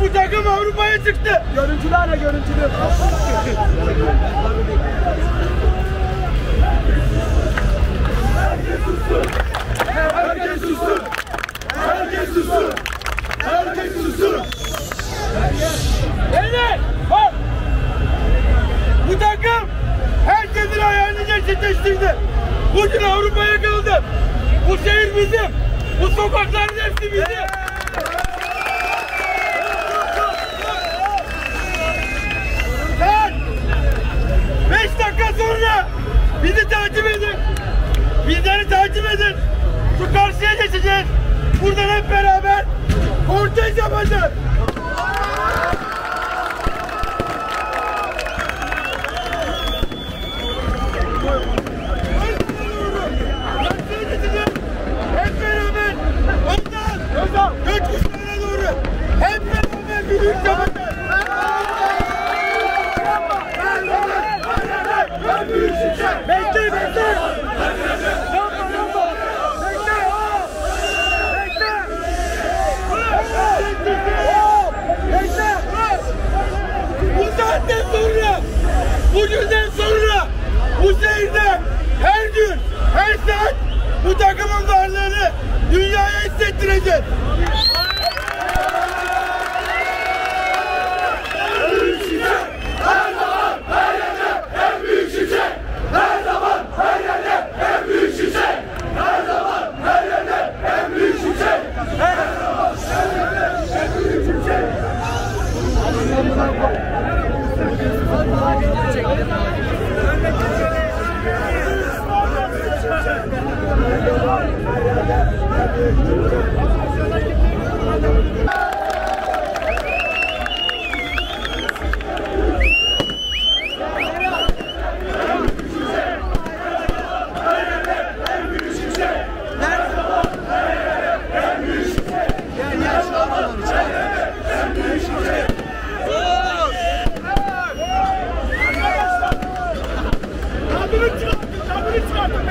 bu takım Avrupa'ya çıktı. Görüntülerle görüntülü. Herkes sussun. Herkes sussun. Herkes sussun. Beyler bak. Bu takım herkesin hayalini gerçekleştirdi. Bugün Avrupa'ya kaldı. Bu şehir bizim. Bu sokakların hepsi bizim. Takip edin. Şu karşıya geçeceğiz. Buradan hep beraber kortej yapacağız. Ondan gökkuşlarına doğru. Hep beraber bir yük yapacağız. Adını çıkar. It's not the